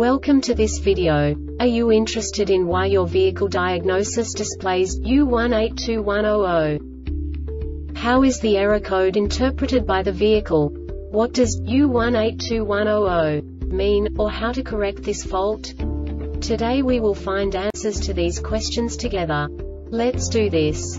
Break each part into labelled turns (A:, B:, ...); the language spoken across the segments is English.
A: Welcome to this video. Are you interested in why your vehicle diagnosis displays U182100? How is the error code interpreted by the vehicle? What does U182100 mean, or how to correct this fault? Today we will find answers to these questions together. Let's do this.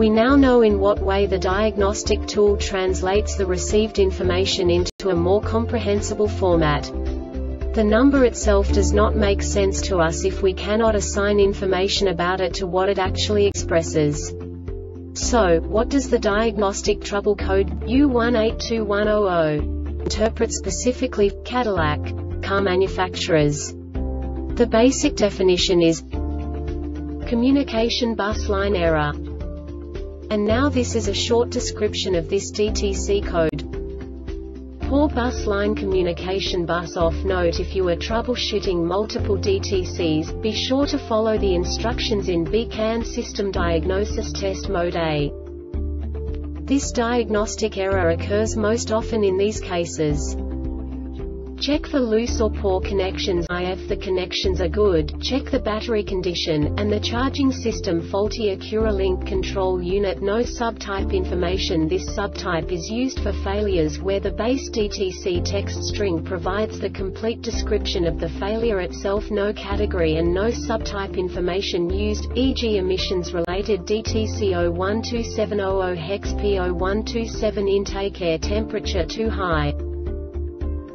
A: We now know in what way the diagnostic tool translates the received information into a more comprehensible format. The number itself does not make sense to us if we cannot assign information about it to what it actually expresses. So, what does the diagnostic trouble code U182100 interpret specifically Cadillac car manufacturers? The basic definition is communication bus line error. And now this is a short description of this DTC code. Poor bus line communication bus off note if you are troubleshooting multiple DTCs, be sure to follow the instructions in BCAN System Diagnosis Test Mode A. This diagnostic error occurs most often in these cases. Check for loose or poor connections. If the connections are good, check the battery condition, and the charging system. Faulty Acura Link control unit. No subtype information. This subtype is used for failures where the base DTC text string provides the complete description of the failure itself. No category and no subtype information used, e.g. emissions related. DTC 012700 hex P0127 intake air temperature too high.